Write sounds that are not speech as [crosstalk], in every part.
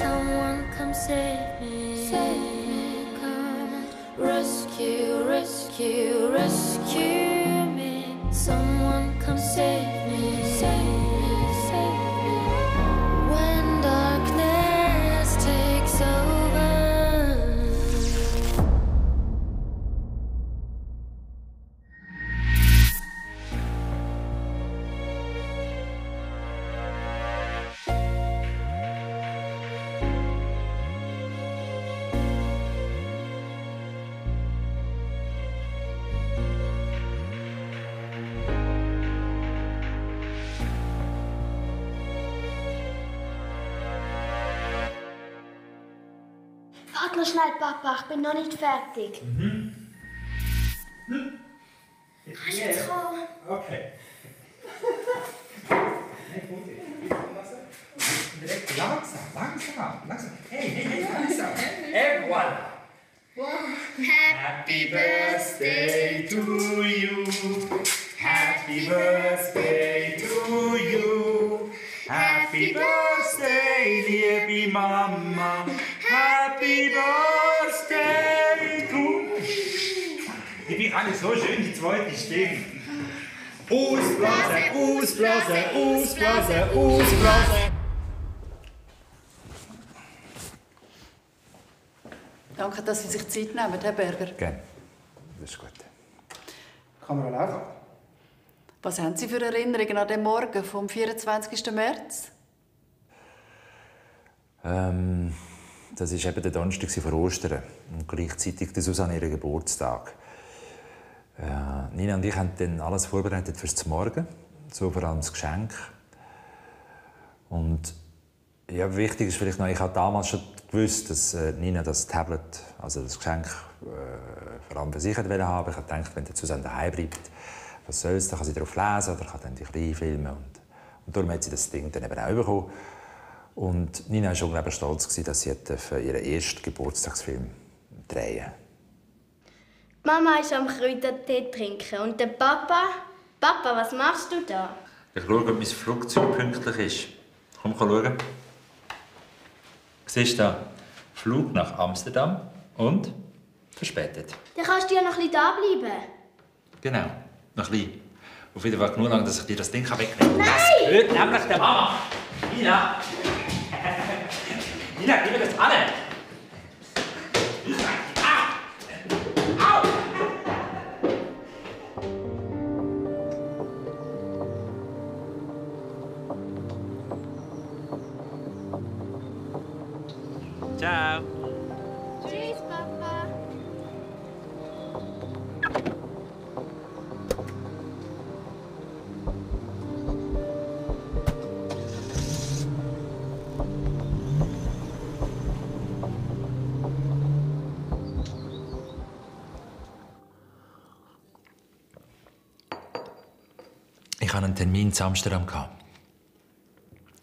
Someone come save me. Save me. Come rescue, rescue, rescue me. Someone come save me. Warte noch schnell, Papa, ich bin noch nicht fertig. Kannst du jetzt kommen? Okay. Langsam, langsam, langsam. Hey, hey, hey, langsam. Et voilà. Happy birthday to you. Happy birthday to you. Happy birthday, liebe Mama. Birthday to Ich bin alle so schön, die zweite Stimme. Ausblasen, ausblasen, ausblasen, ausblasen. Danke, dass Sie sich Zeit nehmen, Herr Berger. Gerne. Das ist gut. Kamera laufen. Was haben Sie für Erinnerungen an den Morgen vom 24. März? Ähm, das war eben der Donnerstag vor Ostern und gleichzeitig der Susanne ihren Geburtstag. Äh, Nina und ich haben dann alles vorbereitet fürs Morgen, so vor allem das Geschenk. Und ja, wichtig ist vielleicht noch, ich habe damals schon gewusst, dass äh, Nina das Tablet, also das Geschenk, äh, vor allem für sich wollte haben. Ich habe gedacht, wenn der Susanne daheim bleibt, was soll's, dann kann sie darauf lesen oder kann dann die kleinen. Und, und darum hat sie das Ding dann eben auch bekommen. Und Nina war unglaublich stolz, gewesen, dass sie für ihren ersten Geburtstagsfilm drehen durfte. Die Mama ist am Kräutertee trinken. Und der Papa? Papa, was machst du da? Ich schaue, ob mein Flugzeug pünktlich ist. Komm, komm schauen. Siehst du da? Flug nach Amsterdam und verspätet. Dann kannst du ja noch ein bisschen da bleiben. Genau, noch ein bisschen. Auf jeden Fall genug lang, dass ich dir das Ding wegnehmen kann. Nein! Das gehört nämlich der Mama. Nina! Nina, gib mir das an! Ciao! Hatte einen Termin in Amsterdam.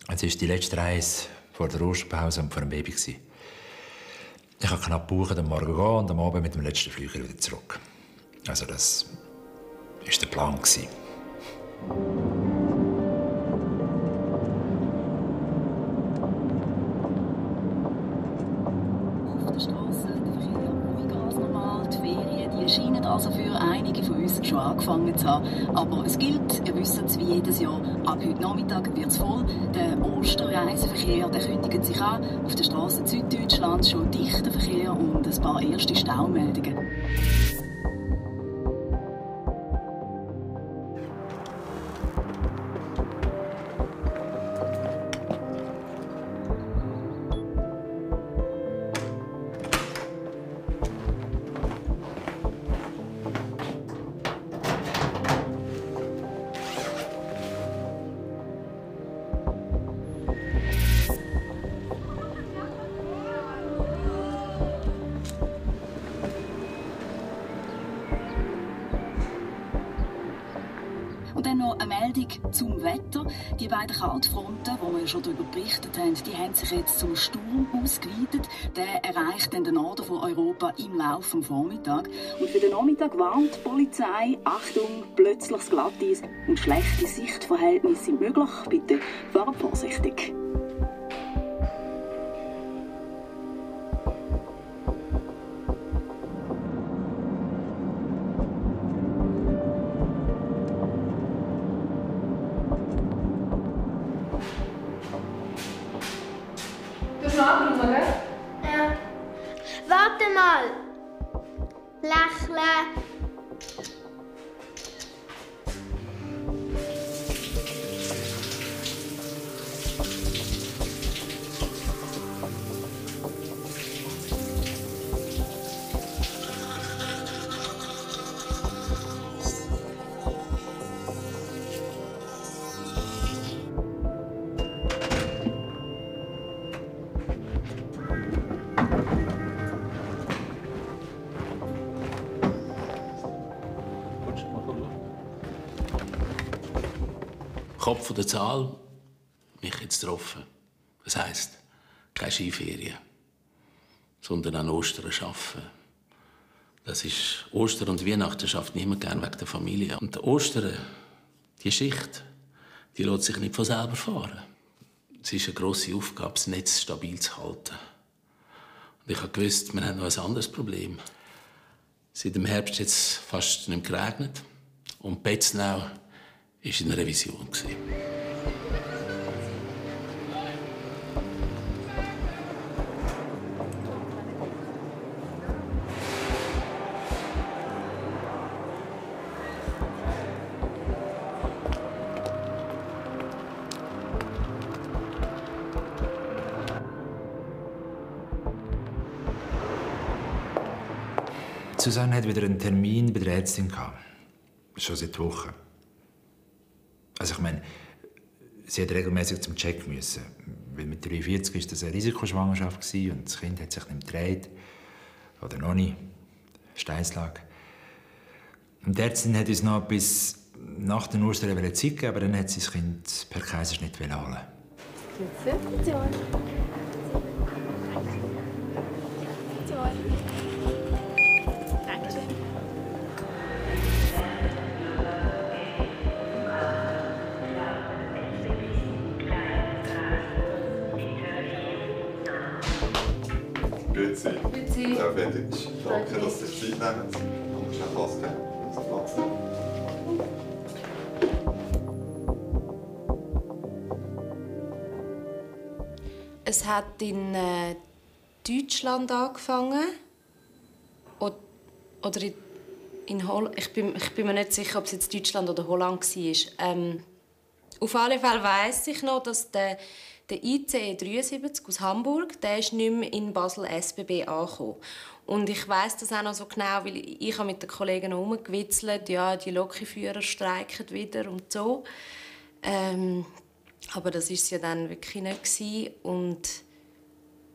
Es war die letzte Reise vor der Osterpause und vor dem Baby. Ich konnte knapp buchen, am Morgen gehen und am Abend mit dem letzten Flüger wieder zurück. Also das war der Plan. Angefangen zu haben. Aber es gilt, ihr wisst es wie jedes Jahr, ab heute Nachmittag wird es voll. Der Osterreiseverkehr der kündigt sich an. Auf der Straße Süddeutschlands schon dichter Verkehr und ein paar erste Staumeldungen. Meldung zum Wetter. Die beiden Kaltfronten, die wir schon darüber berichtet haben, die haben sich jetzt zum Sturm ausgeweitet. Der erreicht den Norden von Europa im Laufe des Vormittags. Und für den Nachmittag warnt die Polizei, Achtung, plötzliches Glatteis und schlechte Sichtverhältnisse sind möglich. Bitte fahrt vorsichtig. Kopf der Zahl, mich jetzt getroffen. Das heisst, keine Skiferien, sondern an Ostern arbeiten. Das ist Ostern und Weihnachten schafft niemand gern wegen der Familie. Und der Ostern, die Schicht, die lässt sich nicht von selber fahren. Es ist eine grosse Aufgabe, das Netz stabil zu halten. Und ich wusste, wir haben noch ein anderes Problem. Seit dem Herbst es fast nicht mehr geregnet. Und Betznau war in Revision. Susanne hat wieder einen Termin bei der Ärztin gehabt. Schon seit Wochen. Also ich meine, sie hat regelmäßig zum Check müssen. Weil mit 43 war das eine Risikoschwangerschaft und das Kind hat sich nicht gedreht. Oder noch nicht. Steinslag. Und die Ärztin hat uns noch bis nach den Ostern Zeit gegeben, aber dann hat sie das Kind per Kaiserschnitt holen. Grüezi. Grüezi. Grüezi. Frau Feditsch, danke, dass Sie sich Zeit nehmen. Kann schnell Platz geben? Also Platz nehmen. Es hat in äh, Deutschland angefangen. O oder in, in Holland. Ich bin, ich bin mir nicht sicher, ob es jetzt Deutschland oder Holland war. Ähm, auf alle Fälle weiss ich noch, dass der, der ICE 73 aus Hamburg, der ist nicht mehr in Basel SBB angekommen. Und ich weiß das auch noch so genau, weil ich habe mit den Kollegen noch rumgewitzelt, ja, die Lokführer streiken wieder und so. Ähm, aber das es ja dann wirklich nicht. Gewesen. Und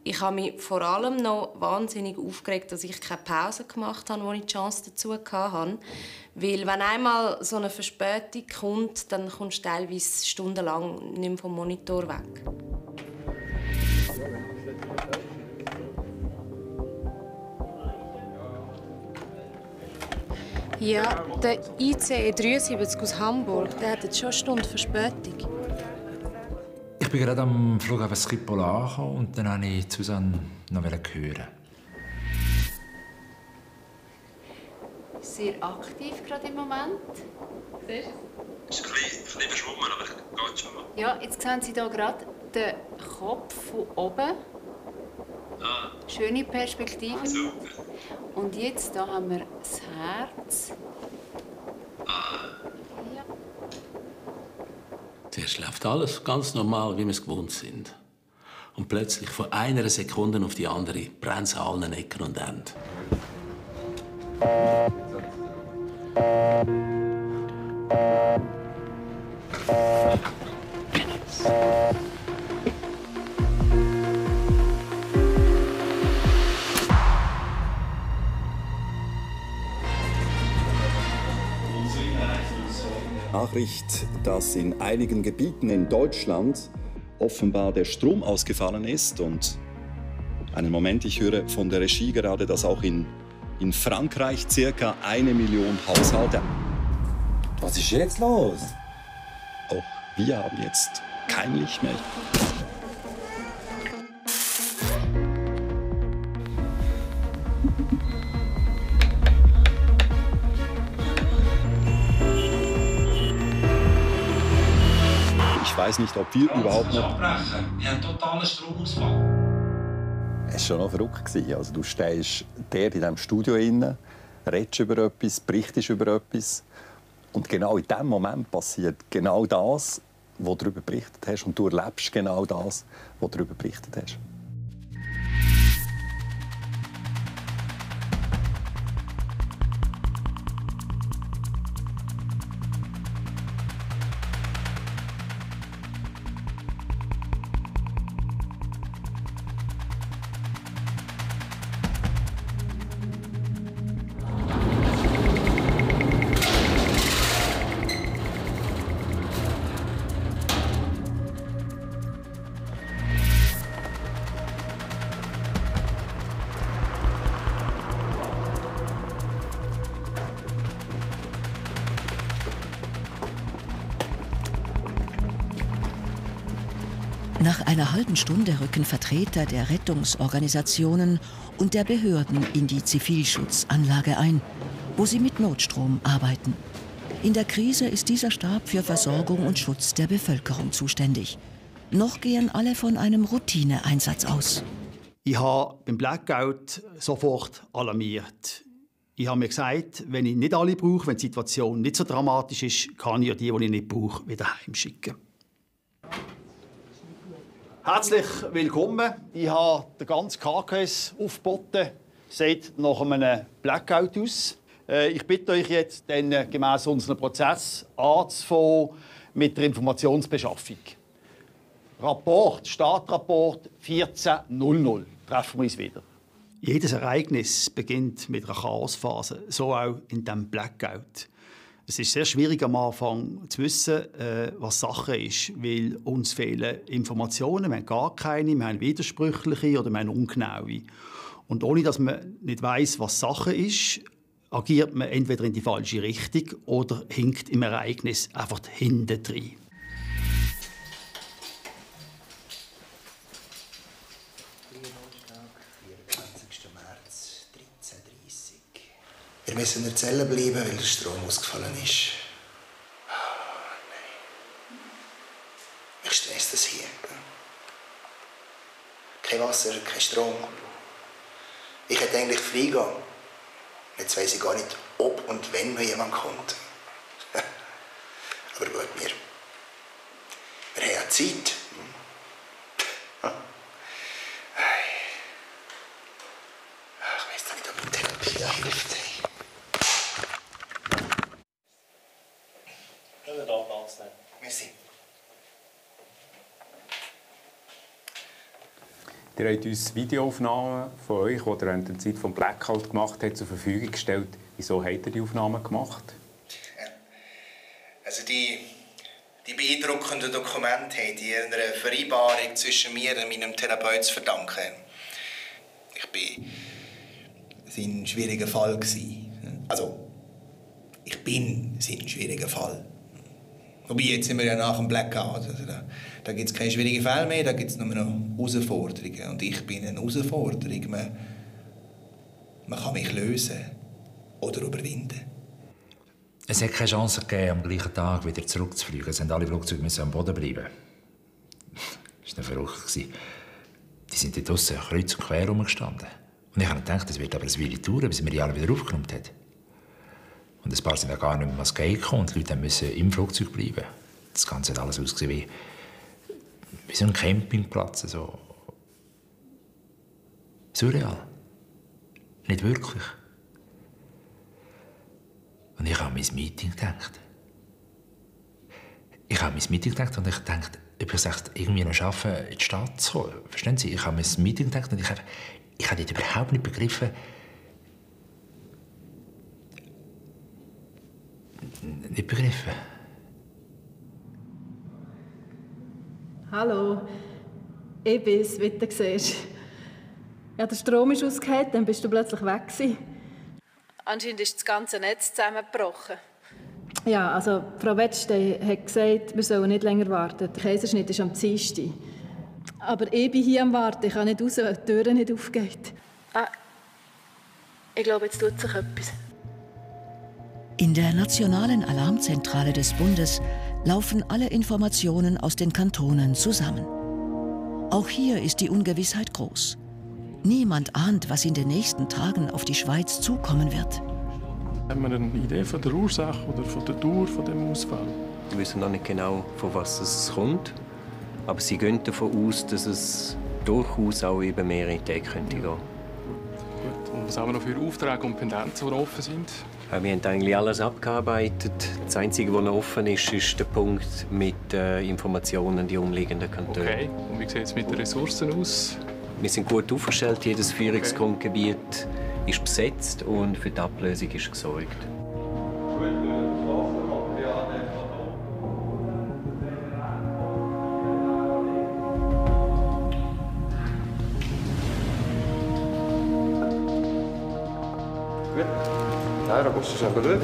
ich habe mich vor allem noch wahnsinnig aufgeregt, dass ich keine Pause gemacht habe, wo ich die Chance dazu hatte. Weil wenn einmal so eine Verspätung kommt, dann kommst du teilweise stundenlang nicht mehr vom Monitor weg. Ja, der ICE 73 aus Hamburg, der hat jetzt schon eine Stunde Verspätung. Ich bin gerade am Flughafen Schiphol angekommen und dann wollte ich Susanne noch hören. Sehr aktiv gerade im Moment. Es ist ein bisschen, ein bisschen verschwommen, aber ich geht schon mal. Ja, jetzt sehen Sie hier gerade den Kopf von oben. Ah, Schöne Perspektive. super. Und jetzt da haben wir das Herz. Ja. Zuerst läuft alles ganz normal, wie wir es gewohnt sind. Und plötzlich, von einer Sekunde auf die andere, brennt es an allen Ecken und Enden. Nachricht, dass in einigen Gebieten in Deutschland offenbar der Strom ausgefallen ist. Und einen Moment, ich höre von der Regie gerade, dass auch in, in Frankreich circa eine Million Haushalte. Was ist jetzt los? Auch wir haben jetzt kein Licht mehr. Ich weiß nicht, ob wir überhaupt noch abbrechen. Wir haben totalen Stromausfall. Es war schon noch verrückt. gewesen. Also, du stehst der in diesem Studio innen, redest über etwas, berichtest über etwas. Und genau in dem Moment passiert genau das, was du darüber berichtet hast. Und du erlebst genau das, was du darüber berichtet hast. Nach einer halben Stunde rücken Vertreter der Rettungsorganisationen und der Behörden in die Zivilschutzanlage ein, wo sie mit Notstrom arbeiten. In der Krise ist dieser Stab für Versorgung und Schutz der Bevölkerung zuständig. Noch gehen alle von einem Routineeinsatz aus. Ich habe beim Blackout sofort alarmiert. Ich habe mir gesagt, wenn ich nicht alle brauche, wenn die Situation nicht so dramatisch ist, kann ich ja die, die ich nicht brauche, wieder heimschicken. Herzlich willkommen. Ich habe den ganzen KKS aufgeboten, seit nach einem Blackout aus. Äh, Ich bitte euch jetzt, dann äh, gemäss unserem Prozess anzufangen mit der Informationsbeschaffung. Rapport, Startrapport 14.00. Treffen wir uns wieder. Jedes Ereignis beginnt mit einer Chaosphase, so auch in diesem Blackout. Es ist sehr schwierig am Anfang zu wissen, äh, was Sache ist, weil uns fehlen Informationen, wir haben gar keine, wir haben widersprüchliche oder wir haben ungenaue. Und ohne dass man nicht weiß, was Sache ist, agiert man entweder in die falsche Richtung oder hinkt im Ereignis einfach hinten drin. Wir müssen in der Zelle bleiben, weil der Strom ausgefallen ist. Ah, nein. Mich stresst das hier. Kein Wasser, kein Strom. Ich hätte eigentlich freigehen. Jetzt weiß ich gar nicht, ob und wenn noch jemand kommt. Aber gut, wir, wir haben ja Zeit. Ich weiß doch nicht, ob Therapie da hilft. Können wir hier Platz nehmen? Merci. Ihr habt uns Videoaufnahmen von euch, die ihr während der Zeit des Blackout gemacht habt, zur Verfügung gestellt. Wieso habt ihr die Aufnahmen gemacht? Also die, die beeindruckenden Dokumente haben die einer Vereinbarung zwischen mir und meinem Therapeuten zu verdanken. Ich bin sein schwieriger Fall. Also ich bin sein schwieriger Fall. Wobei jetzt sind wir ja nach dem Blackout. Also da da gibt es keine schwierigen Fälle mehr, da gibt es nur noch Herausforderungen. Und ich bin eine Herausforderung. Man, man kann mich lösen oder überwinden. Es hat keine Chance gegeben, am gleichen Tag wieder zurückzufliegen. Es mussten alle Flugzeuge müssen am Boden bleiben. Das war verrückt. gewesen. Die sind dort draussen kreuz und quer rumgestanden. Und ich habe gedacht, es wird aber eine Weile dauern, bis man die alle wieder aufgenommen hat. Und ein paar sind gar nicht mehr gekommen und die Leute müssen im Flugzeug bleiben. Das Ganze hat alles ausgesehen wie, wie so ein Campingplatz. So. Surreal. Nicht wirklich. Und ich habe an mein Meeting gedacht. Ich habe an mein Meeting gedacht und ich dachte, ob ich es irgendwie noch schaffe, in die Stadt zu kommen. Verstehen Sie? Ich habe an mein Meeting gedacht und ich habe, ich habe dort überhaupt nicht begriffen, nicht begriffen. Hallo, ich bin's, wie du siehst. Ja, der Strom ist ausgefallen, dann bist du plötzlich weg. Gewesen. Anscheinend ist das ganze Netz zusammengebrochen. Ja, also Frau Wettstein hat gesagt, wir sollen nicht länger warten. Der Kaiserschnitt ist am Dienstag. Aber ich bin hier am Warten, ich kann nicht raus, weil die Tür nicht aufgeht. Ah, ich glaube, jetzt tut sich etwas. In der nationalen Alarmzentrale des Bundes laufen alle Informationen aus den Kantonen zusammen. Auch hier ist die Ungewissheit groß. Niemand ahnt, was in den nächsten Tagen auf die Schweiz zukommen wird. Haben wir eine Idee von der Ursache oder von der Dauer von dem Ausfall? Wir wissen noch nicht genau, von was es kommt. Aber sie gehen davon aus, dass es durchaus auch über mehrere Tage könnte gehen. Gut. Und was haben wir noch für Aufträge und Pendenzen, die offen sind? Ja, Wir haben eigentlich alles abgearbeitet. Das Einzige, was noch offen ist, ist der Punkt mit äh, Informationen die umliegenden Kantone. Okay. Und wie sieht es mit den Ressourcen aus? Wir sind gut aufgestellt. Jedes Führungsgrundgebiet ist besetzt und für die Ablösung ist gesorgt. Musst du schnell schauen?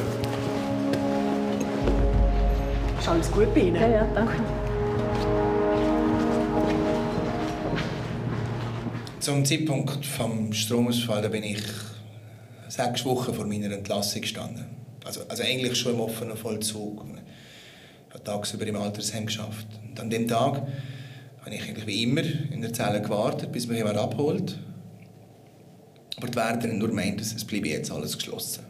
Ist alles gut bei Ihnen? Ja, ja, danke. Zum Zeitpunkt des Stromausfalls da bin ich sechs Wochen vor meiner Entlassung gestanden. Also, also eigentlich schon im offenen Vollzug. Ich habe tagsüber im Altersheim geschafft. Und an dem Tag habe ich eigentlich wie immer in der Zelle gewartet, bis mich jemand abholt. Aber die Wärterin nur meint, es bleibe jetzt alles geschlossen.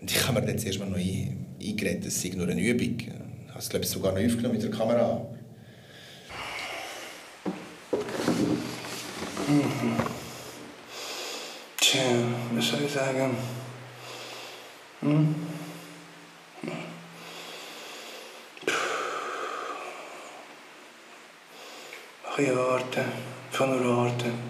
Und ich habe mir dann zuerst mal noch ein- eingeredet, es sei nur eine Übung. Ich habe es, glaube ich, sogar noch aufgenommen mit der Kamera. Mhm. Tja, was soll ich sagen? Hm? Mag je warten, van nur warten.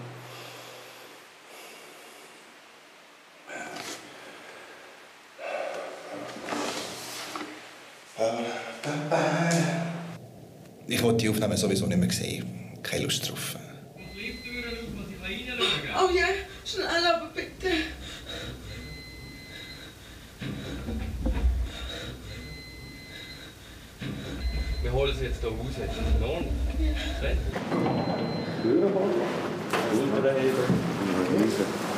Aufnahme sowieso nicht mehr sehen. Keine Lust drauf. Oh ja, schnell aber bitte. Wir holen sie jetzt hier raus. Ist das in Ordnung? Sven? Schulter heben.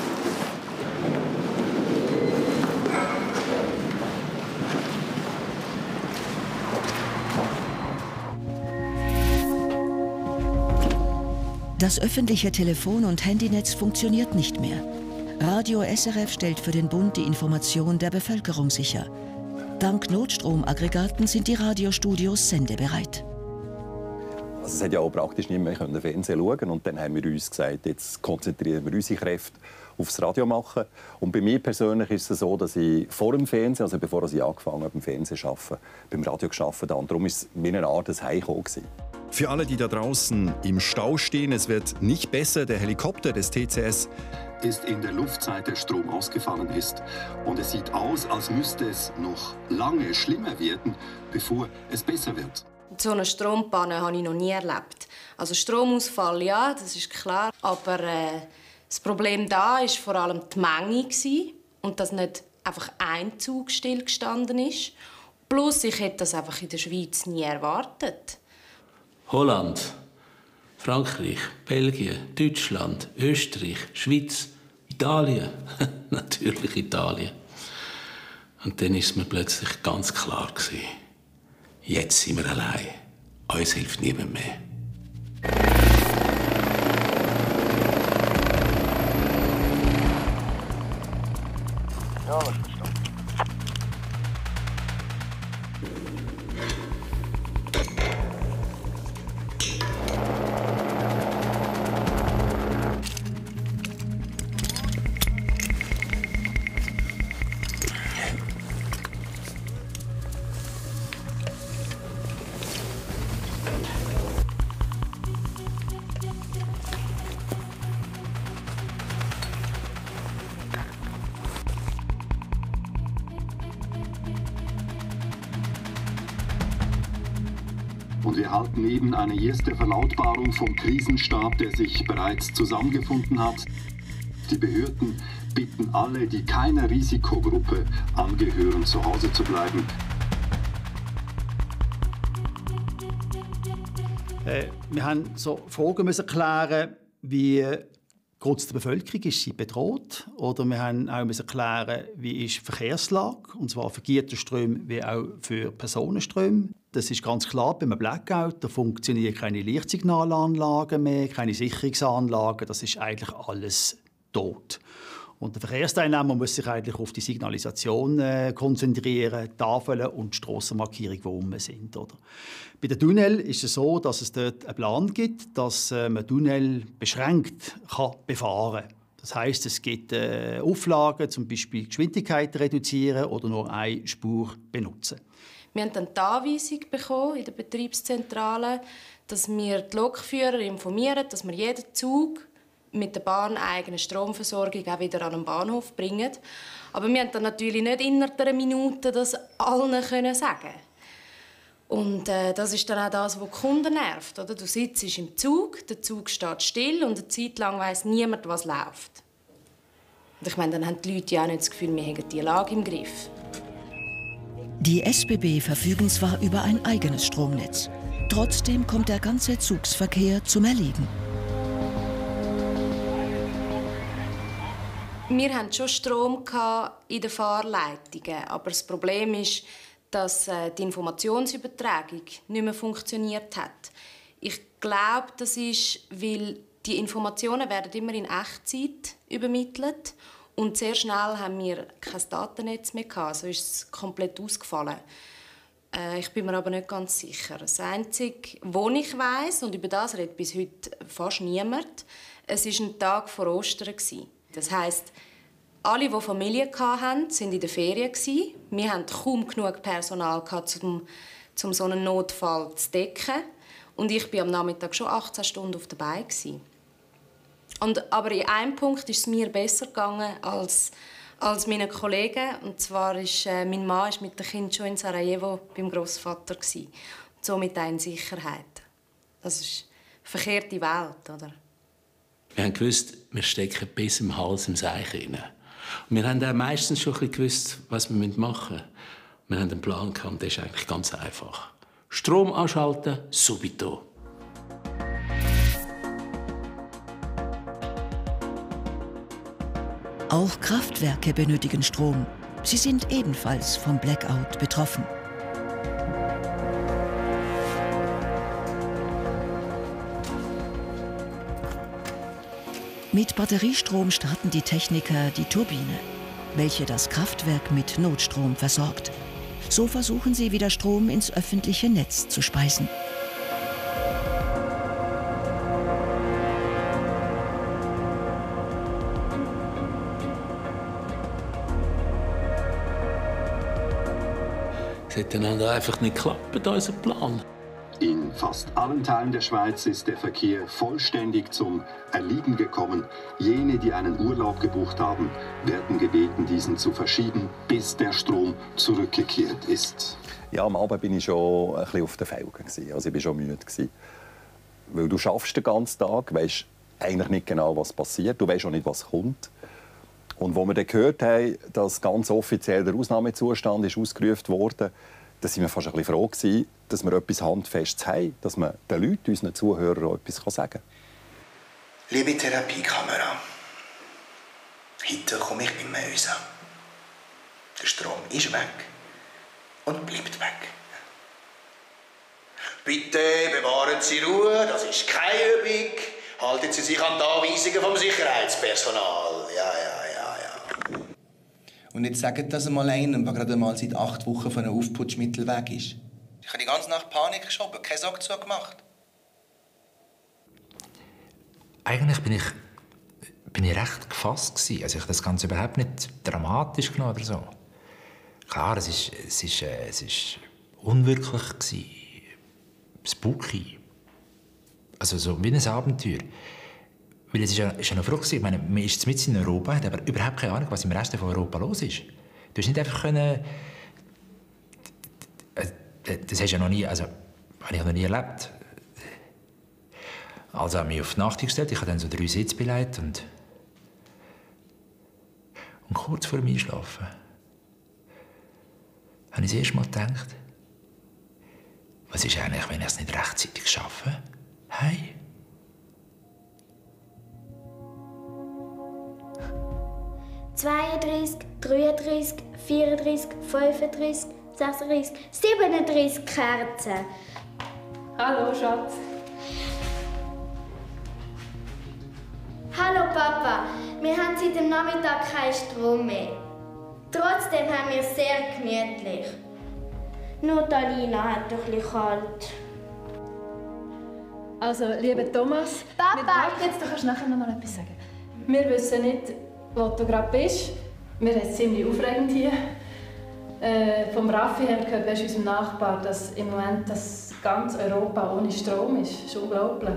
Das öffentliche Telefon- und Handynetz funktioniert nicht mehr. Radio SRF stellt für den Bund die Information der Bevölkerung sicher. Dank Notstromaggregaten sind die Radiostudios sendebereit. Also es hat ja auch praktisch niemand mehr Fernsehen schauen und dann haben wir uns gesagt, jetzt konzentrieren wir unsere Kräfte aufs Radio machen. Und bei mir persönlich ist es so, dass ich vor dem Fernsehen, also bevor ich angefangen habe, beim Fernsehen zu arbeiten, beim Radio gearbeitet habe. Darum ist es wie eine Art des Heimkommen. Für alle, die da draußen im Stau stehen, es wird nicht besser. Der Helikopter des TCS ist in der Luft, seit der Strom ausgefallen ist. Und es sieht aus, als müsste es noch lange schlimmer werden, bevor es besser wird. So eine Strompanne habe ich noch nie erlebt. Also Stromausfall, ja, das ist klar. Aber äh, das Problem da ist vor allem die Menge gewesen und dass nicht einfach ein Zug stillgestanden ist. Plus, ich hätte das einfach in der Schweiz nie erwartet. Holland, Frankreich, Belgien, Deutschland, Österreich, Schweiz, Italien. [laughs] Natürlich Italien. Und dann ist mir plötzlich ganz klar gewesen, jetzt sind wir allein. Uns hilft niemand mehr. Ja, das verstanden. Und wir halten eben eine erste Verlautbarung vom Krisenstab, der sich bereits zusammengefunden hat. Die Behörden bitten alle, die keiner Risikogruppe angehören, zu Hause zu bleiben. Äh, wir haben so Fragen müssen klären, wie Kurz der Bevölkerung ist sie bedroht. Oder wir haben auch erklären, wie ist die Verkehrslage, und zwar für Güterströme wie auch für Personenströme. Das ist ganz klar, bei einem Blackout da funktionieren keine Lichtsignalanlagen mehr, keine Sicherungsanlagen, das ist eigentlich alles tot. Und der Verkehrsteilnehmer muss sich eigentlich auf die Signalisation äh, konzentrieren, Tafeln und die Strassenmarkierung, die rum sind. Oder? Bei den Tunnel ist es so, dass es dort einen Plan gibt, dass äh, man Tunnel beschränkt kann befahren kann. Das heißt, es gibt äh, Auflagen, zum Beispiel Geschwindigkeit reduzieren oder nur eine Spur benutzen. Wir haben dann die Anweisung bekommen in der Betriebszentrale, dass wir die Lokführer informieren, dass wir jeden Zug mit der Bahn eigene Stromversorgung auch wieder an den Bahnhof bringen. Aber wir haben dann natürlich nicht innerhalb einer Minute das allen können sagen. Und äh, das ist dann auch das, was die Kunden nervt. Oder? Du sitzt im Zug, der Zug steht still und eine Zeit lang weiss niemand, was läuft. Und ich meine, dann haben die Leute ja auch nicht das Gefühl, wir haben die Lage im Griff. Die SBB verfügen zwar über ein eigenes Stromnetz. Trotzdem kommt der ganze Zugsverkehr zum Erliegen. Wir hatten schon Strom in den Fahrleitungen, aber das Problem ist, dass äh, die Informationsübertragung nicht mehr funktioniert hat. Ich glaube, das ist, weil die Informationen werden immer in Echtzeit übermittelt und sehr schnell haben wir kein Datennetz mehr gehabt, so ist es komplett ausgefallen. Äh, ich bin mir aber nicht ganz sicher. Das Einzige, was ich weiß und über das redet bis heute fast niemand, es ist ein Tag vor Ostern Das heißt, alle, die Familie hatten, waren in der Ferien. Wir hatten kaum genug Personal, um, um so einen Notfall zu decken. Und ich war am Nachmittag schon 18 Stunden auf der Beine. Und, aber in einem Punkt ist es mir besser gegangen als, als meinen Kollegen. Und zwar ist äh, mein Mann ist mit dem Kind schon in Sarajevo beim Großvater gsi. Somit in Sicherheit. Das ist eine verkehrte Welt, oder? Wir haben gewusst, wir stecken bis im Hals im Seich hinein. Wir haben auch meistens schon ein gewusst, was wir machen müssen. Wir haben einen Plan gehabt, der ist eigentlich ganz einfach. Strom anschalten, subito. Auch Kraftwerke benötigen Strom. Sie sind ebenfalls vom Blackout betroffen. Mit Batteriestrom starten die Techniker die Turbine, welche das Kraftwerk mit Notstrom versorgt. So versuchen sie wieder Strom ins öffentliche Netz zu speisen. Es hat dann einfach nicht geklappt, unser Plan. In fast allen Teilen der Schweiz ist der Verkehr vollständig zum Erliegen gekommen. Jene, die einen Urlaub gebucht haben, werden gebeten, diesen zu verschieben, bis der Strom zurückgekehrt ist. Ja, am Abend bin ich schon ein bisschen auf den Felgen. Also ich war schon müde. Weil du schaffst den ganzen Tag, weißt eigentlich nicht genau, was passiert. Du weißt auch nicht, was kommt. Und wo wir dann gehört haben, dass ganz offiziell der Ausnahmezustand ist ausgerufen wurde, da waren wir fast ein bisschen froh gewesen, dass wir etwas Handfestes haben, dass man den Leuten, unseren Zuhörern, auch etwas sagen kann. Liebe Therapiekamera, heute komme ich bei Mäusen. Der Strom ist weg und bleibt weg. Bitte bewahren Sie Ruhe, das ist keine Übung. Halten Sie sich an die Anweisungen vom Sicherheitspersonal. Ja, ja. Und jetzt sagt das einmal einem, der gerade mal seit acht Wochen von einem Aufputschmittel weg ist. Ich habe die ganze Nacht Panik geschoben, keinen Sock gemacht. Eigentlich bin ich, bin ich recht gefasst gewesen. Also ich das Ganze überhaupt nicht dramatisch genommen oder so. Klar, es ist, es ist, äh, es ist unwirklich gewesen. spooky. Also so wie ein Abenteuer. Weil es ist ja, ist ja noch verrückt. Ich meine, man ist mit in Europa, hat aber überhaupt keine Ahnung, was im Rest von Europa los ist. Du hast nicht einfach können... Das hast du ja noch nie... Also, habe ich noch nie erlebt. Also habe ich mich auf die Nacht gestellt. Ich hatte dann so drei Sitze beleidigt und... Und kurz vor dem Einschlafen habe ich das erste Mal gedacht, was ist eigentlich, wenn ich es nicht rechtzeitig schaffe? Hey? 32, 33, 34, 35, 36, 37 Kerzen. Hallo, Schatz. Hallo Papa, wir haben seit dem Nachmittag keinen Strom mehr. Trotzdem haben wir es sehr gemütlich. Nur die Alina hat doch ein bisschen kalt. Also, lieber Thomas. Papa! Jetzt, du kannst nachher noch mal etwas sagen. Wir wissen nicht, wo du gerade bist. Wir haben es ziemlich aufregend hier. Äh, vom Raffi haben wir gehört, ist unserem Nachbar, dass im Moment das ganz Europa ohne Strom ist. Das ist unglaublich.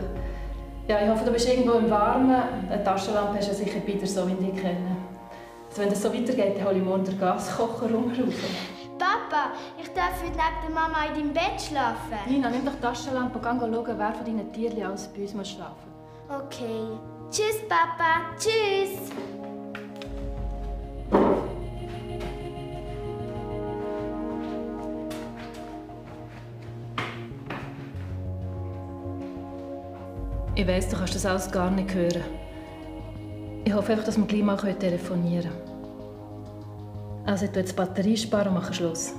Ja, ich hoffe, du bist irgendwo im Warmen. Eine Taschenlampe hast du sicher bei dir, so wie ich dich kenne. Also, wenn das so weitergeht, hole ich morgen den Gaskocher rum raus. Papa, ich darf heute neben der Mama in deinem Bett schlafen. Nina, nimm doch die Taschenlampe und geh schauen, wer von deinen Tierchen alles bei uns muss schlafen Okay. Tschüss, Papa. Tschüss. Ich weiss, du kannst das alles gar nicht hören. Ich hoffe einfach, dass wir gleich mal telefonieren können. Also, ich tue jetzt die Batterie und mache Schluss.